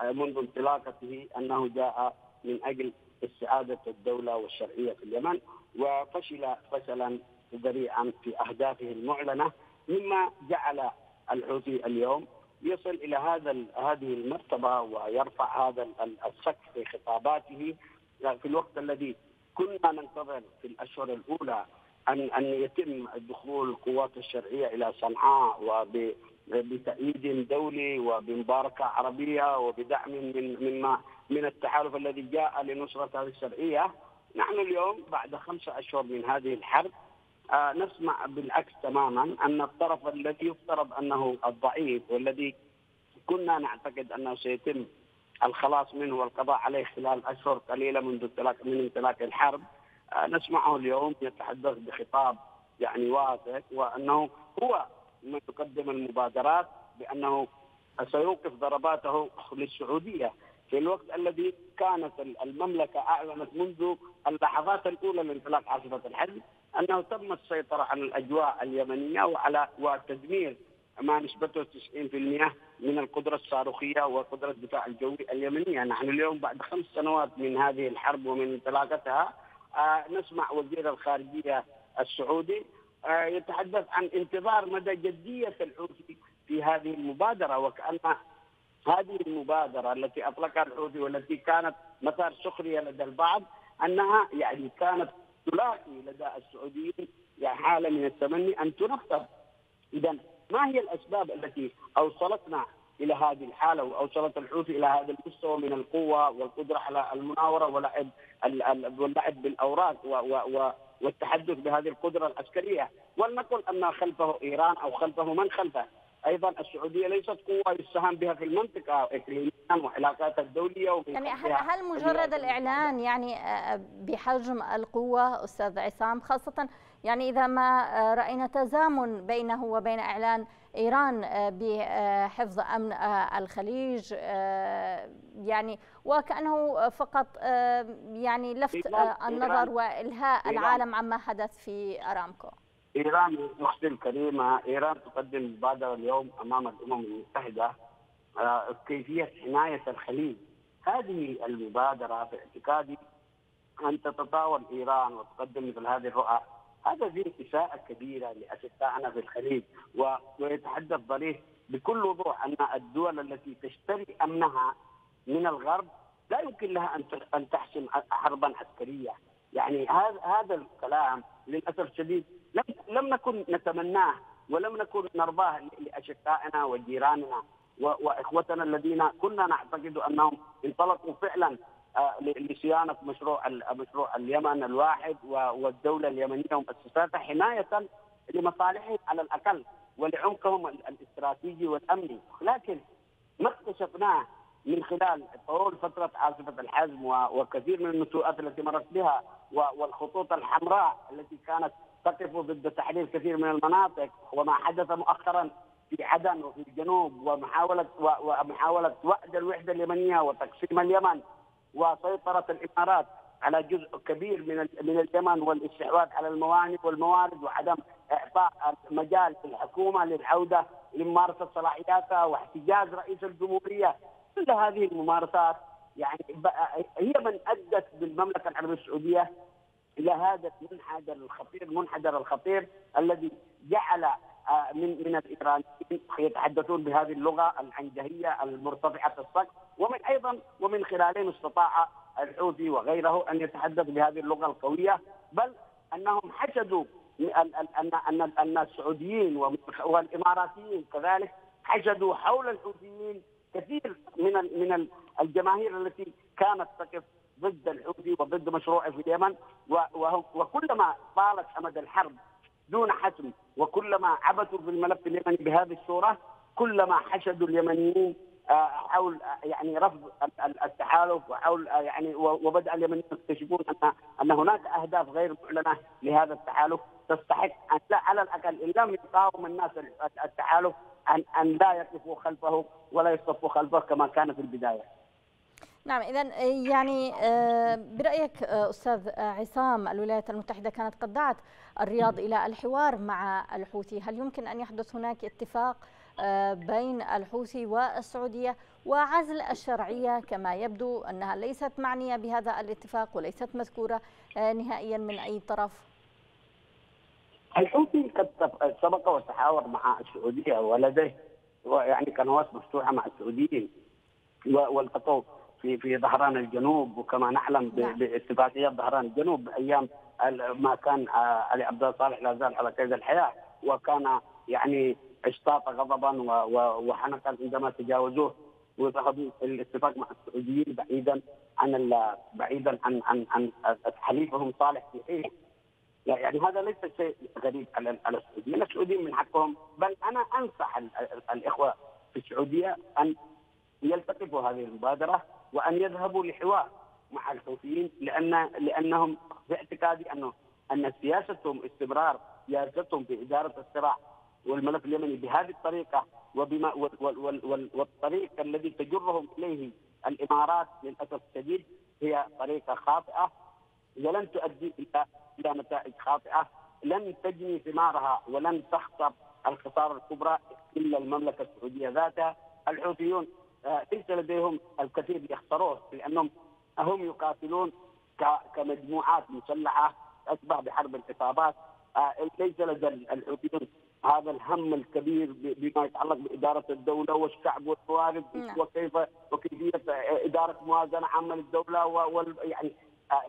آه، منذ انطلاقته أنه جاء من أجل استعادة الدولة والشرعية في اليمن وفشل فشلا ذريعا في أهدافه المعلنة مما جعل الحوثي اليوم يصل إلى هذا هذه المرتبة ويرفع هذا السقف في خطاباته. في الوقت الذي كنا ننتظر في الأشهر الأولى أن أن يتم دخول القوات الشرعية إلى صنعاء وبتأييد دولي وبمباركة عربية وبدعم من مما من التحالف الذي جاء لنصره هذه الشرعية. نحن اليوم بعد خمسة أشهر من هذه الحرب آه نسمع بالعكس تماما أن الطرف الذي يفترض أنه الضعيف والذي كنا نعتقد أنه سيتم الخلاص منه والقضاء عليه خلال أشهر قليلة منذ من انطلاق الحرب نسمعه اليوم يتحدث بخطاب يعني واثق وأنه هو من يقدم المبادرات بأنه سيوقف ضرباته للسعودية في الوقت الذي كانت المملكة أعلنت منذ اللحظات الأولى لانطلاق عاصفة الحج أنه تم السيطرة على الأجواء اليمنية وعلى وتدمير ما نسبته 90% من القدرة الصاروخية وقدرة الدفاع الجوي اليمنية، نحن اليوم بعد خمس سنوات من هذه الحرب ومن انطلاقتها نسمع وزير الخارجية السعودي آه يتحدث عن انتظار مدى جدية الحوثي في هذه المبادرة وكأن هذه المبادرة التي أطلقها الحوثي والتي كانت مثار سخرية لدى البعض أنها يعني كانت تلاقي لدى السعوديين يعني حالة من التمني أن تنفذ. إذا ما هي الأسباب التي أوصلتنا إلى هذه الحالة وأوصلت الحوثي إلى هذا المستوى من القوة والقدرة على المناورة ولعب واللعب بالأوراق والتحدث بهذه القدرة العسكرية. ولنقل أن خلفه إيران أو خلفه من خلفه. أيضا السعودية ليست قوة يستهان بها في المنطقة اقليميا وعلاقاتها الدولية يعني هل, مجرد الإعلان يعني آه، بحجم القوة أستاذ عصام خاصة يعني إذا ما آه، رأينا تزامن بينه وبين إعلان إيران آه، بحفظ أمن الخليج يعني وكأنه فقط يعني لفت النظر وإلهاء العالم عما حدث في أرامكو. إيران أختي الكريمه إيران تقدم مبادرة اليوم أمام الأمم المتحدة آه، كيفية حماية الخليج. هذه المبادرة باعتقادي أن تتطاول إيران وتقدم مثل هذه الرؤى. هذا فيه اساءه كبيره لاشقائنا في الخليج ويتحدث ضريح بكل وضوح أن الدول التي تشتري أمنها من الغرب لا يمكن لها أن أن تحسم حربا عسكرية. يعني هذا هذا الكلام للأسف الشديد لم لم نكن نتمناه ولم نكن نرضاه لأشقائنا وجيراننا وإخوتنا الذين كنا نعتقد أنهم انطلقوا فعلا لصيانة مشروع مشروع اليمن الواحد والدولة اليمنية ومؤسساتها حماية لمصالحهم على الأقل ولعمقهم الاستراتيجي والأمني، لكن ما اكتشفناه من خلال طول فترة عاصفة الحزم وكثير من النسوءات التي مرت بها والخطوط الحمراء التي كانت تقف ضد تحرير كثير من المناطق وما حدث مؤخرا في عدن وفي الجنوب ومحاولة ومحاولة وحده الوحدة اليمنية وتقسيم اليمن وسيطرة الإمارات على جزء كبير من من اليمن والاستحواذ على الموانئ والموارد وعدم إعطاء مجال للحكومه للعودة لممارسة صلاحياتها واحتجاز رئيس الجمهورية. كل هذه الممارسات يعني هي من أدت بالمملكة العربية السعودية إلى هذا المنحدر الخطير المنحدر الخطير الذي جعل من من الإيرانيين يتحدثون بهذه اللغة العنجهية المرتفعة الصك ومن أيضا ومن خلالهم استطاع الحوثي وغيره أن يتحدث بهذه اللغة القوية بل أنهم حشدوا ان ان أن السعوديين والإماراتيين كذلك حشدوا حول الحوثيين كثير من من الجماهير التي كانت تقف ضد الحوثي وضد مشروعه في اليمن وكلما طالت أمد الحرب دون حسم وكلما عبثوا في الملف اليمني بهذه الصورة كلما حشدوا اليمنيين آه، حول آه، يعني رفض التحالف وحول آه، يعني وبدأ اليمنيين يكتشفون ان أن هناك أهداف غير معلنة لهذا التحالف تستحق أن لا على الأقل إن لم يقاوم الناس التحالف ان أن لا يقفوا خلفه ولا يصفوا خلفه كما كان في البداية. نعم اذا يعني آه، برأيك آه، أستاذ عصام الولايات المتحدة كانت قد دعت الرياض إلى الحوار مع الحوثي. هل يمكن أن يحدث هناك اتفاق آه، بين الحوثي والسعودية وعزل الشرعية؟ كما يبدو أنها ليست معنية بهذا الاتفاق وليست مذكورة نهائيا من أي طرف؟ الحوثي قد سبق وتحاور مع السعودية ولديه يعني قنوات مفتوحة مع السعوديين والتقوا في في ظهران الجنوب وكما نعلم نعم. باتفاقيات ظهران الجنوب أيام ما كان آه، علي عبد الله صالح لا زال على قيد الحياة وكان يعني اشتاط غضبا وحنقا عندما تجاوزوه. وذهبوا الاتفاق مع السعوديين بعيدا عن بعيدا عن عن عن حليفهم صالح في حين. يعني هذا ليس شيء غريب على على السعوديين، السعوديين من حقهم بل أنا أنصح الإخوة في السعودية أن يلتقطوا هذه المبادرة وأن يذهبوا لحوار مع الحوثيين لأن لأنهم باعتقادي أنه أن سياستهم استمرار سياستهم في إدارة الصراع والملف اليمني بهذه الطريقة وبما والطريق الذي تجرهم اليه الإمارات للأسف الشديد هي طريقة خاطئة ولن تؤدي إلى إلى نتائج خاطئة لن تجني ثمارها ولن تخسر الخسارة الكبرى إلا المملكة السعودية ذاتها. الحوثيون ليس لديهم الكثير يخسروه لأنهم هم يقاتلون كمجموعات مسلحة اشبه بحرب العصابات. آه، ليس لدى الحوثيين هذا الهم الكبير بما يتعلق بإدارة الدولة والشعب والموارد نعم. وكيف وكيفية آه، إدارة موازنة عامة للدولة وال يعني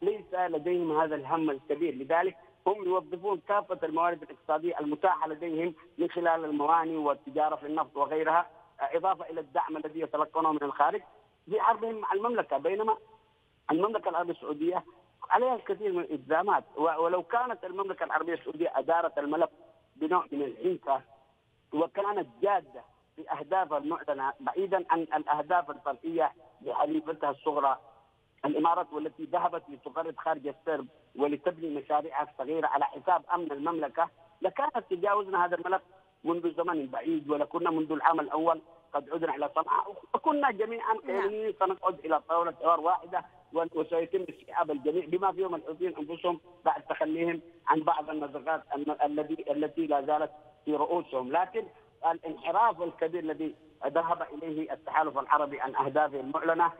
ليس لديهم هذا الهم الكبير. لذلك هم يوظفون كافة الموارد الاقتصادية المتاحة لديهم من خلال المواني والتجارة في النفط وغيرها. إضافة إلى الدعم الذي يتلقونه من الخارج في حربهم مع المملكة بينما المملكة العربية السعودية عليها الكثير من الالزامات ولو كانت المملكة العربية السعودية أدارت الملف بنوع من الحنكه وكانت جادة في اهدافها المعلنه بعيدا عن الأهداف الفرعية لحليفتها الصغرى الإمارات والتي ذهبت لتقرض خارج السرب ولتبني مشاريعها الصغيره على حساب أمن المملكة لكانت تجاوزنا هذا الملف منذ زمن بعيد ولكنا منذ العام الأول قد عدنا إلى صنعاء وكنا جميعا قائلين نعم. سنقعد إلى طاولة حوار واحدة وسيتم استيعاب الجميع بما فيهم الحوثيين أنفسهم بعد تخليهم عن بعض النزغات الذي التي لا زالت في رؤوسهم لكن الانحراف الكبير الذي ذهب إليه التحالف العربي عن أهدافه المعلنة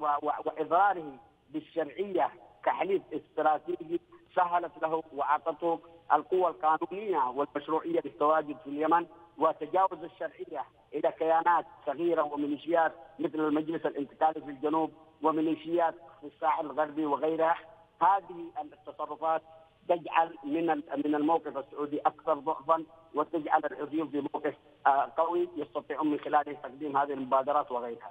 واضراره بالشرعية كحليف استراتيجي سهلت له وأعطته القوى القانونية والمشروعية للتواجد في اليمن وتجاوز الشرعية إلى كيانات صغيرة وميليشيات مثل المجلس الانتقالي في الجنوب وميليشيات في الساحل الغربي وغيرها هذه التصرفات تجعل من من الموقف السعودي أكثر ضعفا وتجعل الحوثيين في موقف آه، قوي يستطيعون من خلاله تقديم هذه المبادرات وغيرها.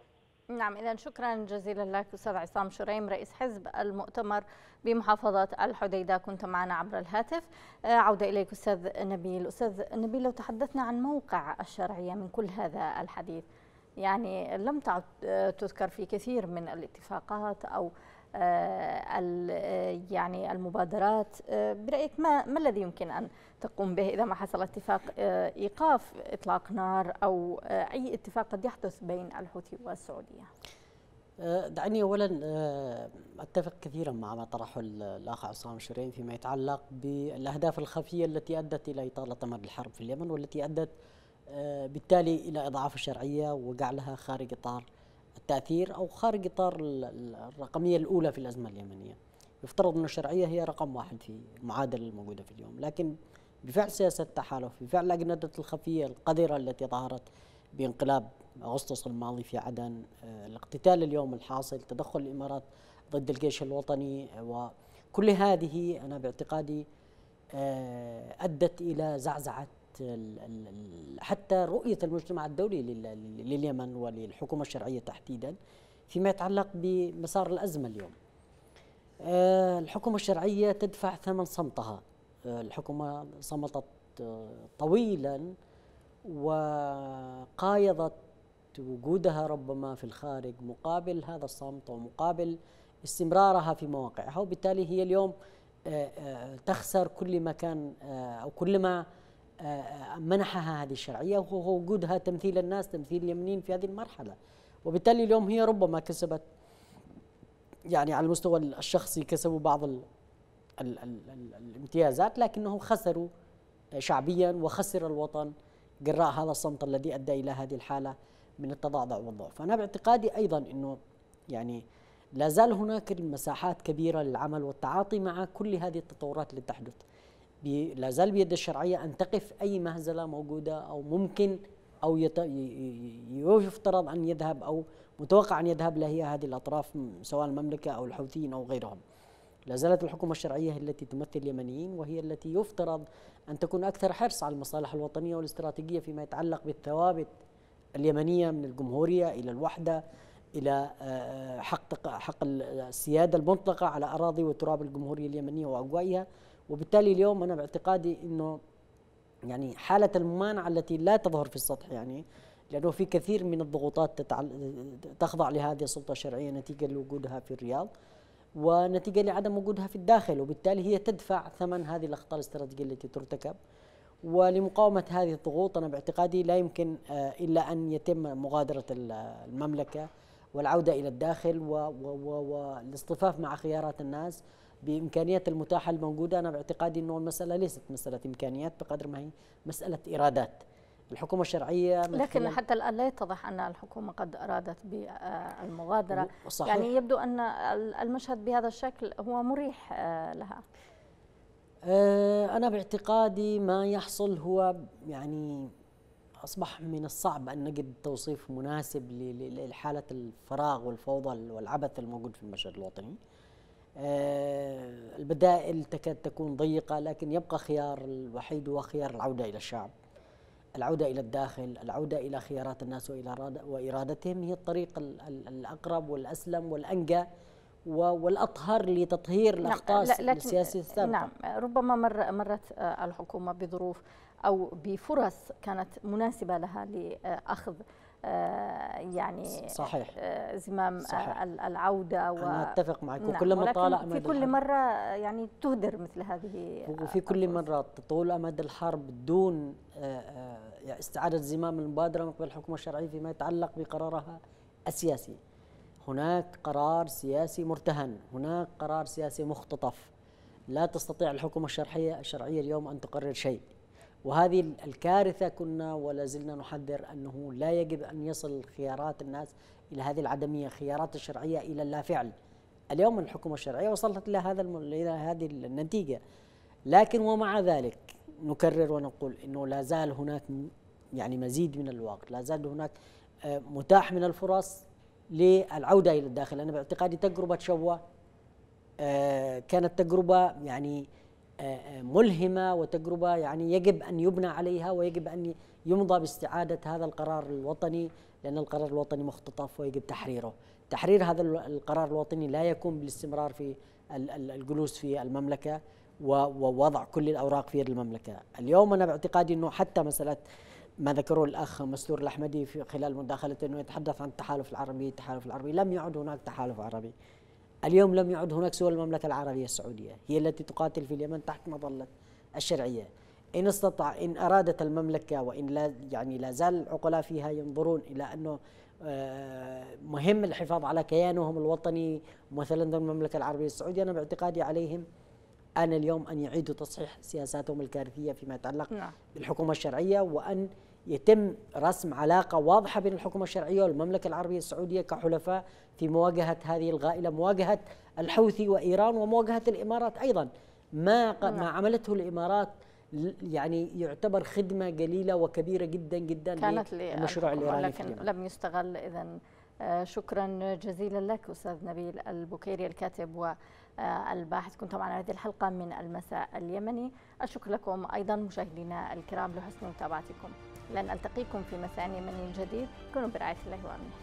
نعم إذا شكرا جزيلا لك أستاذ عصام شريم رئيس حزب المؤتمر بمحافظة الحديدة. كنت معنا عبر الهاتف. آه، عودة إليك أستاذ نبيل. أستاذ نبيل لو تحدثنا عن موقع الشرعية من كل هذا الحديث يعني لم تعد آه، تذكر في كثير من الاتفاقات أو يعني المبادرات. برأيك ما, ما الذي يمكن أن تقوم به إذا ما حصل اتفاق آه، إيقاف إطلاق نار أو آه، أي اتفاق قد يحدث بين الحوثي والسعودية؟ آه، دعني اولا أتفق كثيرا مع ما طرحه الأخ عصام شرين فيما يتعلق بالأهداف الخفية التي أدت إلى إطالة امد الحرب في اليمن والتي أدت بالتالي إلى إضعاف الشرعية وجعلها خارج إطار التأثير أو خارج إطار الرقمية الأولى في الأزمة اليمنية. يفترض أن الشرعية هي رقم واحد في المعادلة الموجودة في اليوم لكن بفعل سياسة التحالف بفعل الأجندة الخفية القذرة التي ظهرت بانقلاب أغسطس الماضي في عدن آه، الاقتتال اليوم الحاصل تدخل الإمارات ضد الجيش الوطني وكل هذه أنا باعتقادي آه، أدت إلى زعزعة حتى رؤية المجتمع الدولي لليمن وللحكومة الشرعية تحديدا فيما يتعلق بمسار الأزمة اليوم. آه، الحكومة الشرعية تدفع ثمن صمتها. آه، الحكومة صمتت طويلا وقايضت وجودها ربما في الخارج مقابل هذا الصمت ومقابل استمرارها في مواقعها وبالتالي هي اليوم آه، آه، تخسر كل ما كان آه، أو كل ما منحها هذه الشرعية وهو وجودها تمثيل الناس تمثيل اليمنيين في هذه المرحلة. وبالتالي اليوم هي ربما كسبت يعني على المستوى الشخصي كسبوا بعض ال ال ال ال الامتيازات لكنهم خسروا شعبيا وخسر الوطن جراء هذا الصمت الذي أدى إلى هذه الحالة من التضعضع والضعف. أنا باعتقادي أيضا إنه يعني لا زال هناك مساحات كبيرة للعمل والتعاطي مع كل هذه التطورات اللي تحدث. لا زال بيد الشرعية أن تقف أي مهزلة موجودة أو ممكن أو يفترض أن يذهب أو متوقع أن يذهب لها هذه الأطراف سواء المملكة أو الحوثيين أو غيرهم. لا زالت الحكومة الشرعية التي تمثل اليمنيين وهي التي يفترض أن تكون أكثر حرص على المصالح الوطنية والاستراتيجية فيما يتعلق بالثوابت اليمنية من الجمهورية إلى الوحدة إلى آه، حق حق السيادة المطلقة على أراضي وتراب الجمهورية اليمنية وأجوائها. وبالتالي اليوم أنا باعتقادي إنه يعني حالة الممانعة التي لا تظهر في السطح يعني لأنه في كثير من الضغوطات تخضع لهذه السلطة الشرعية نتيجة لوجودها في الرياض ونتيجة لعدم وجودها في الداخل وبالتالي هي تدفع ثمن هذه الأخطار الاستراتيجية التي ترتكب. ولمقاومة هذه الضغوط أنا باعتقادي لا يمكن آه، إلا أن يتم مغادرة المملكة والعودة إلى الداخل والاصطفاف مع خيارات الناس بإمكانيات المتاحة الموجودة. أنا باعتقادي أنه المسألة ليست مسألة إمكانيات بقدر ما هي مسألة إرادات الحكومة الشرعية لكن حتى الآن لا يتضح أن الحكومة قد أرادت بالمغادرة. صحيح. يعني يبدو أن المشهد بهذا الشكل هو مريح آه، لها. آه، أنا باعتقادي ما يحصل هو يعني أصبح من الصعب أن نجد توصيف مناسب لحالة الفراغ والفوضى والعبث الموجود في المشهد الوطني. البدائل تكاد تكون ضيقة لكن يبقى خيار الوحيد هو خيار العودة إلى الشعب. العودة إلى الداخل العودة إلى خيارات الناس وإرادتهم هي الطريق الأقرب والأسلم والأنجى والأطهر لتطهير نعم، الأخطاء السياسية السابقة. نعم ربما مر مرت آه، الحكومة بظروف أو بفرص كانت مناسبة لها لأخذ آه، يعني صحيح. آه، زمام صحيح. العودة و... أنا أتفق معك. نعم. وكلما طال أمد في كل الحرب. مرة يعني تهدر مثل هذه وفي كل مرة طول أمد الحرب دون آه، يعني استعادة زمام المبادرة من قبل الحكومة الشرعية فيما يتعلق بقرارها السياسي. هناك قرار سياسي مرتهن. هناك قرار سياسي مختطف. لا تستطيع الحكومة الشرعية الشرعية اليوم أن تقرر شيء. وهذه الكارثة كنا ولا زلنا نحذر أنه لا يجب أن يصل خيارات الناس إلى هذه العدمية خيارات الشرعية إلى اللا فعل. اليوم الحكومة الشرعية وصلت إلى هذا إلى هذه النتيجة. لكن ومع ذلك نكرر ونقول أنه لا زال هناك يعني مزيد من الوقت لا زال هناك آه، متاح من الفرص للعودة إلى الداخل. أنا باعتقادي تجربة شوة آه، كانت تجربة يعني ملهمة وتجربة يعني يجب أن يبنى عليها ويجب أن يمضى باستعادة هذا القرار الوطني لأن القرار الوطني مختطف ويجب تحريره. تحرير هذا القرار الوطني لا يكون بالاستمرار في الجلوس في المملكة ووضع كل الأوراق في المملكة. اليوم أنا باعتقادي أنه حتى مسألة ما ذكره الأخ مستور الأحمدي في خلال مداخلته أنه يتحدث عن التحالف العربي التحالف العربي لم يعد هناك تحالف عربي. اليوم لم يعد هناك سوى المملكة العربية السعودية هي التي تقاتل في اليمن تحت مظلة الشرعية إن استطاع إن أرادت المملكة وإن لا يعني لا زال العقلاء فيها ينظرون إلى أنه آه، مهم الحفاظ على كيانهم الوطني مثلا المملكة العربية السعودية أنا باعتقادي عليهم أن اليوم أن يعيدوا تصحيح سياساتهم الكارثية فيما يتعلق نعم. بالحكومة الشرعية وأن يتم رسم علاقة واضحة بين الحكومة الشرعية والمملكة العربية السعودية كحلفاء في مواجهة هذه الغائلة مواجهة الحوثي وإيران ومواجهة الإمارات أيضا. ما ما نعم. عملته الإمارات يعني يعتبر خدمة قليلة وكبيرة جدا جدا كانت للمشروع الإيراني لكن لم يستغل. إذا آه، شكرا جزيلا لك أستاذ نبيل البكيري الكاتب والباحث كنتم معنا هذه الحلقة من المساء اليمني. الشكر لكم أيضا مشاهدينا الكرام لحسن متابعتكم. لن ألتقيكم في مساء يمني جديد. كونوا برعاية الله وأمنه.